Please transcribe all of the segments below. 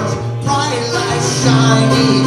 dark, bright light shining.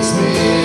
makes me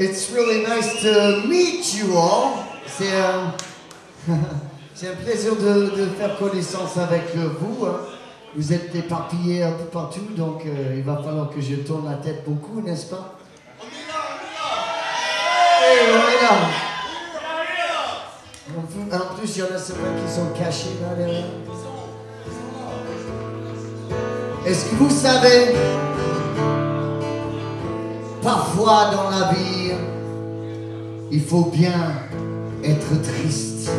it's really nice to meet you all. C'est un, un plaisir de, de faire connaissance avec euh, vous. hein. Vous êtes éparpillés un peu partout, donc euh, il va falloir que je tourne la tête beaucoup, n'est-ce pas? Hey, on est là. En plus- En plus, il y en a certains qui sont cachés là derrière. Est-ce que vous savez Parfois dans la vie, il faut bien être triste.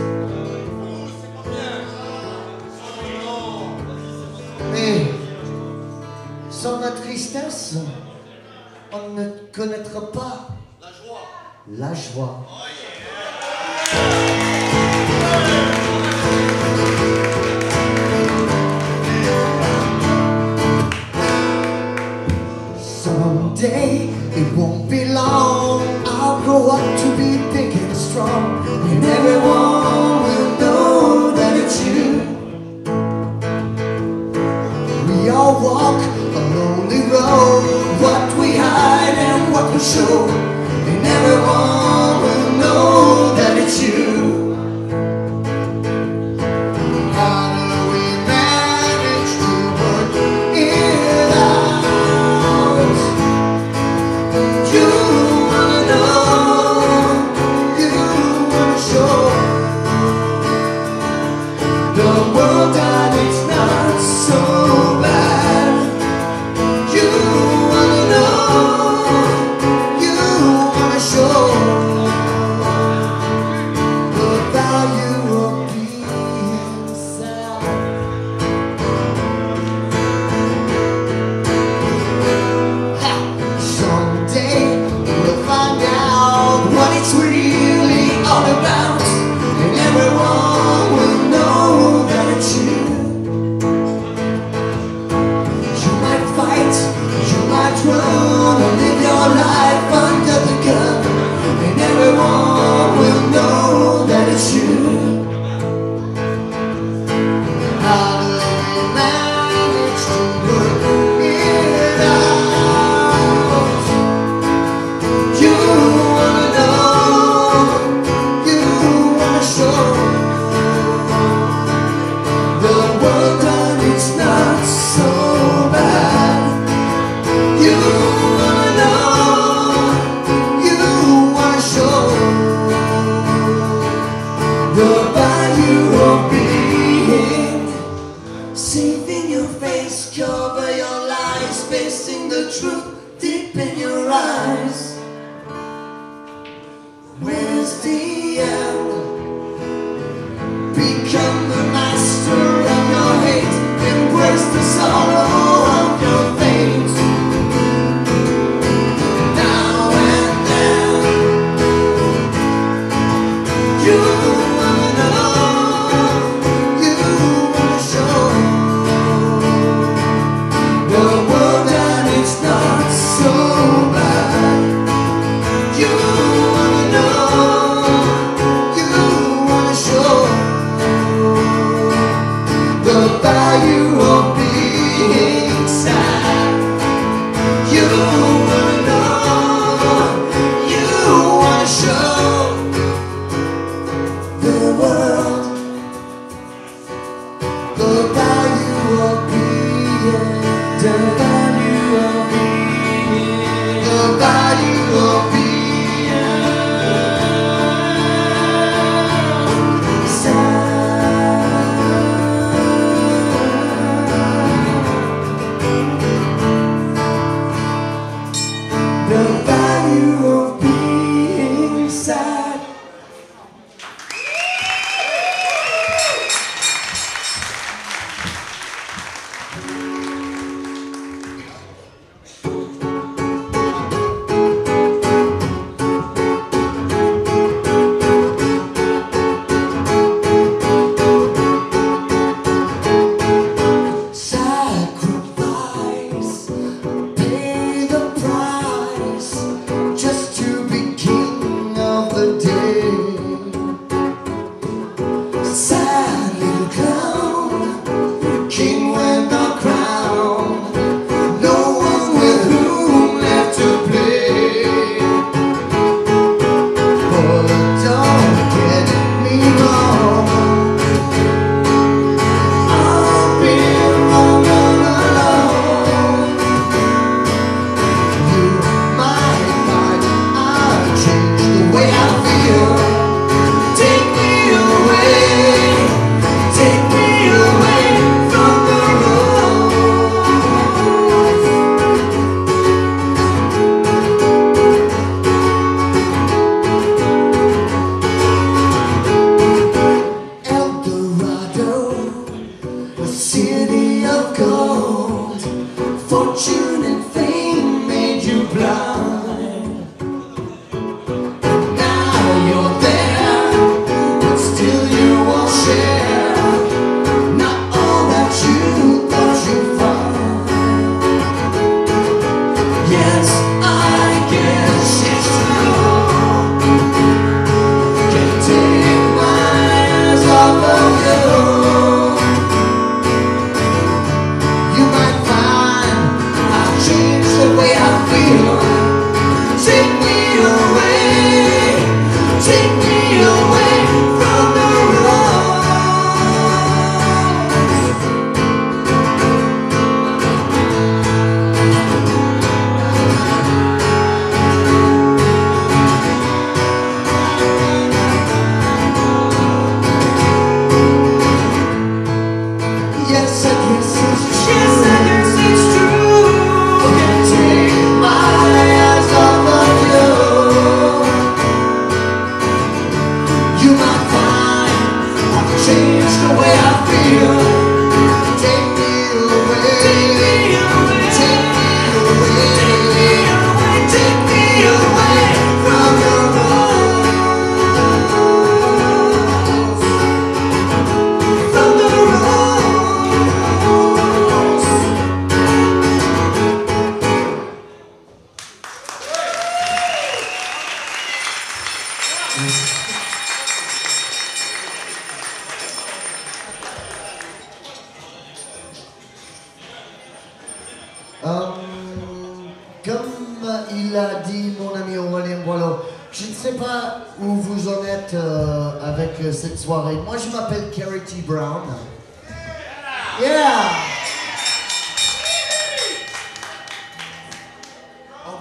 Mais sans la tristesse, on ne connaîtra pas la joie. Long. I'll grow up to be big and strong, and everyone will know that it's you. We all walk a lonely road. What we hide and what we show, and everyone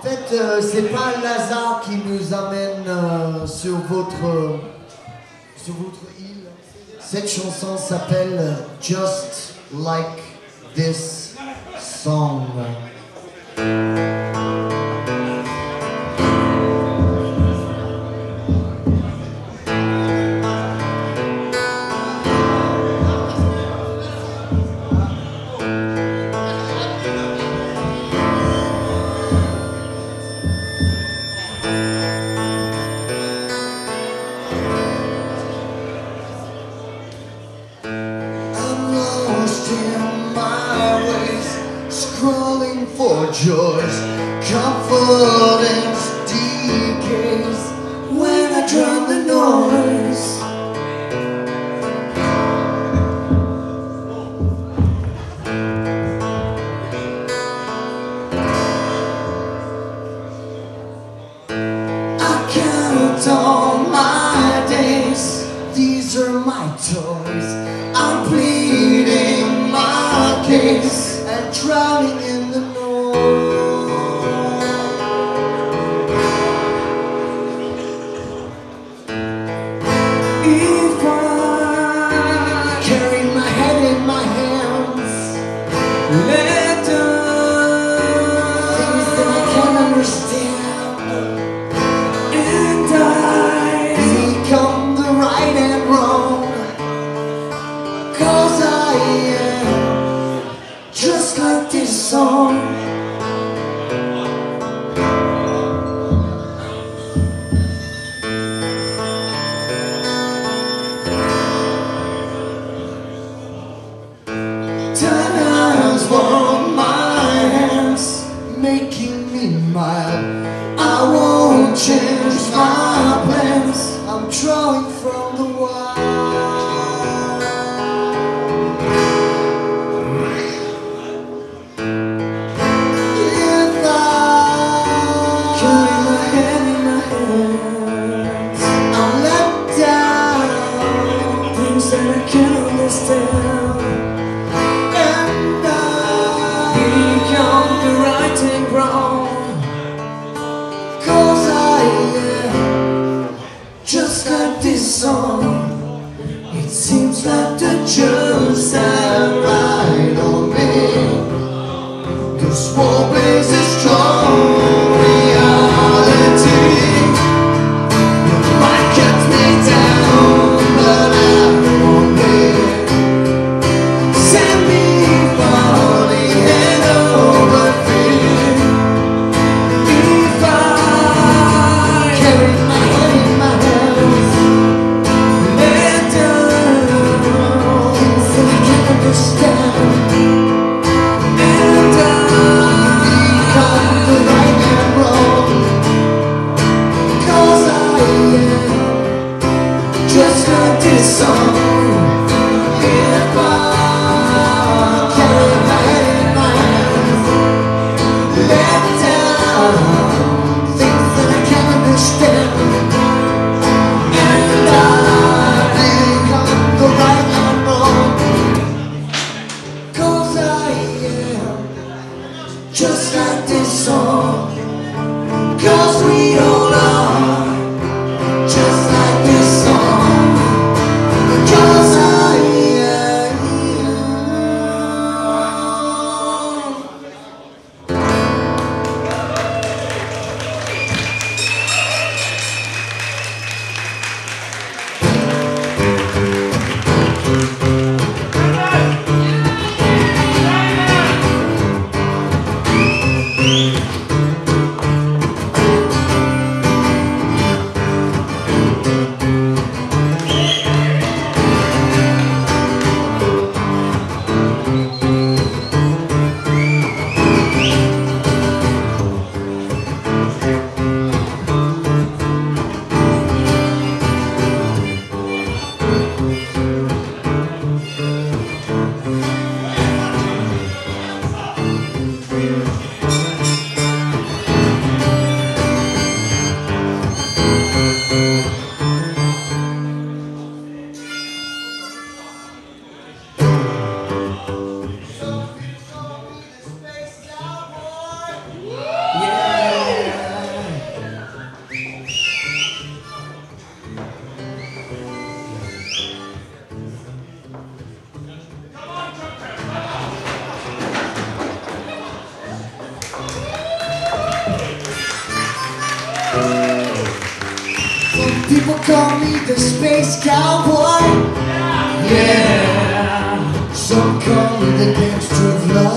En fait, euh, c'est pas le hasard qui nous amène euh, sur, votre, euh, sur votre île. Cette chanson s'appelle euh, Just Like This Song. call me the space cowboy. Yeah. yeah. Some call me the gangster of love.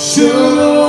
Sure.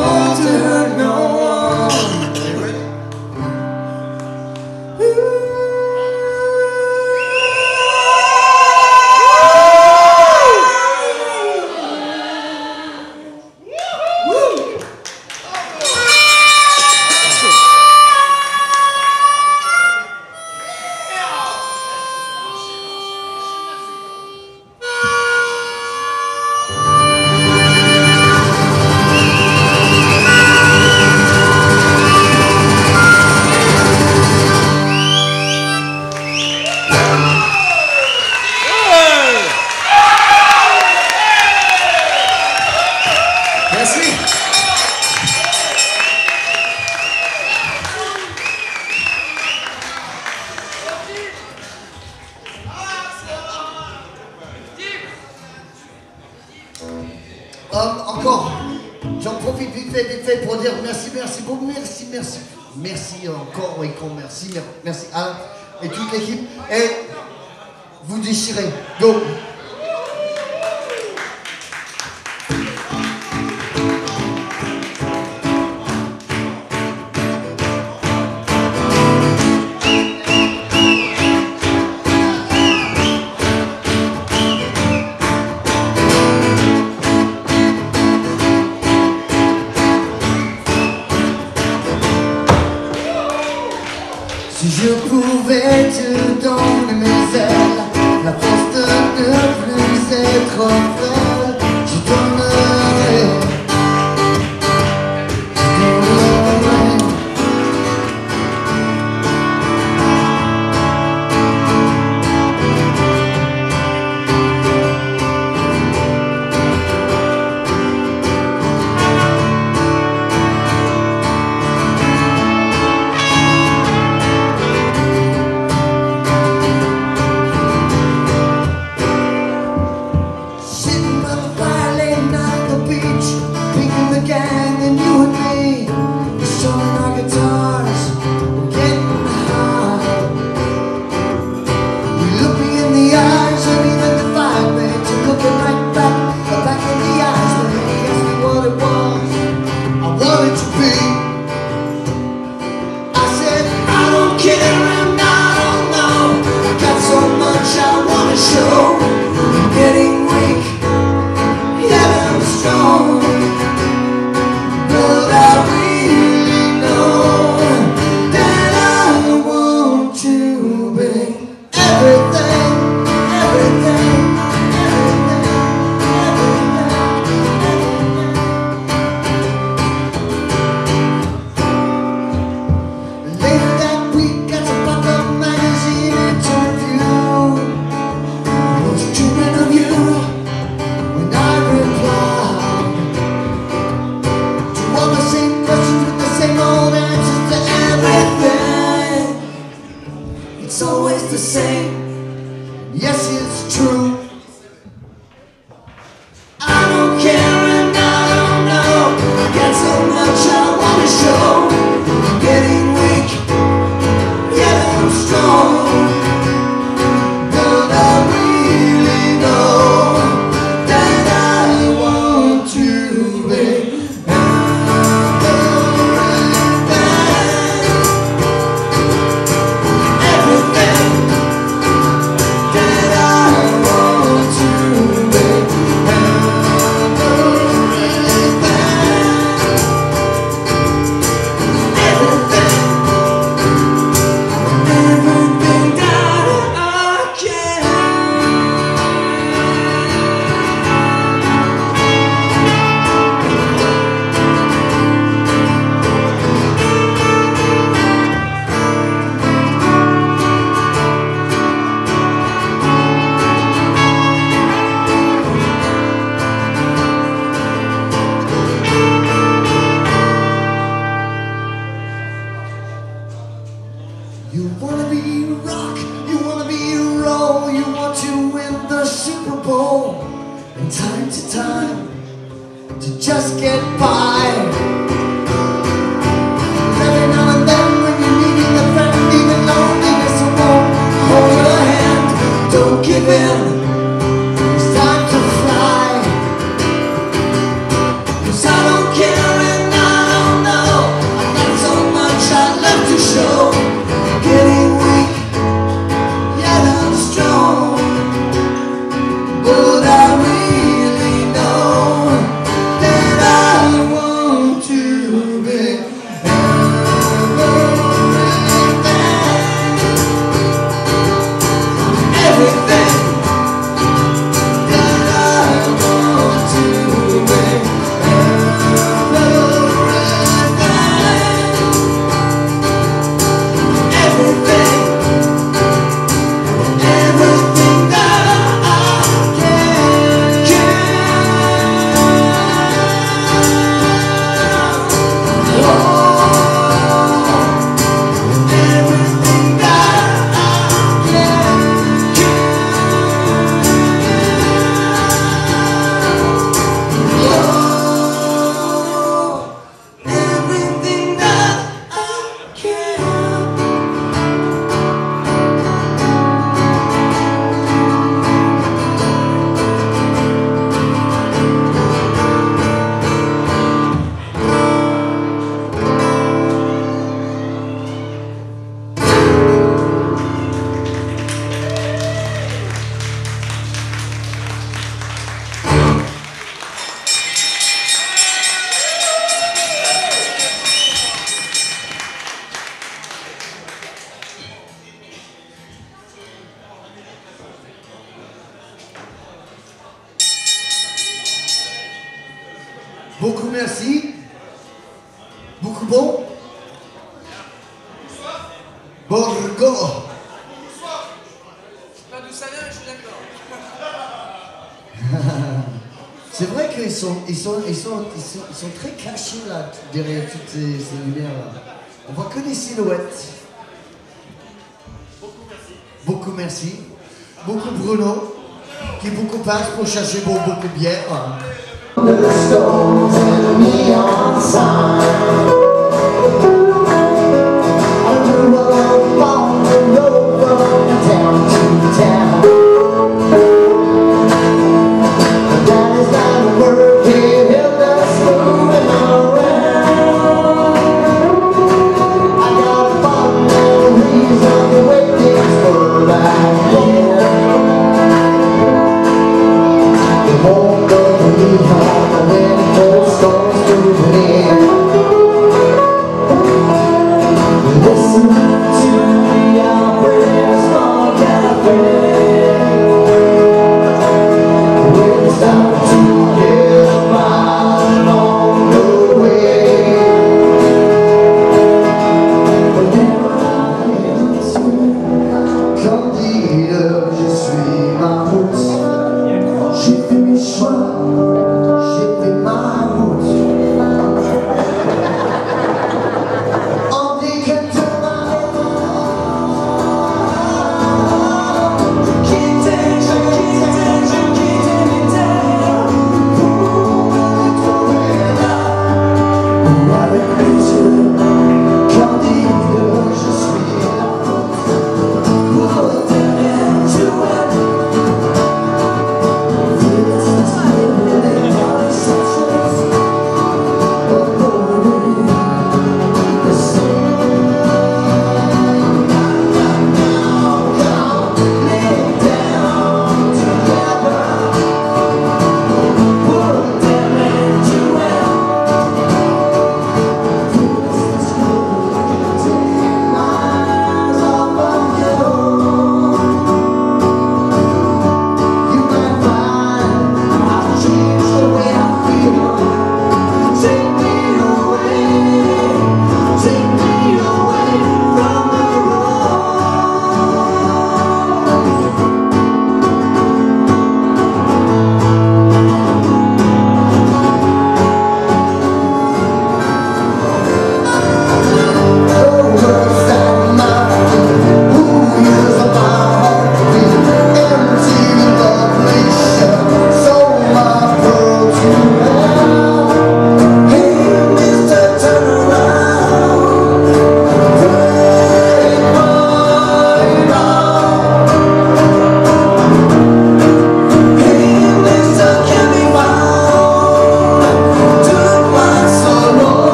ils, sont, ils, sont, ils sont très cachés là, derrière toutes ces, lumières là. On voit que des silhouettes. Beaucoup merci. Beaucoup merci. Beaucoup Bruno, qui beaucoup passe pour chercher beaucoup, de bière. Hein. you home.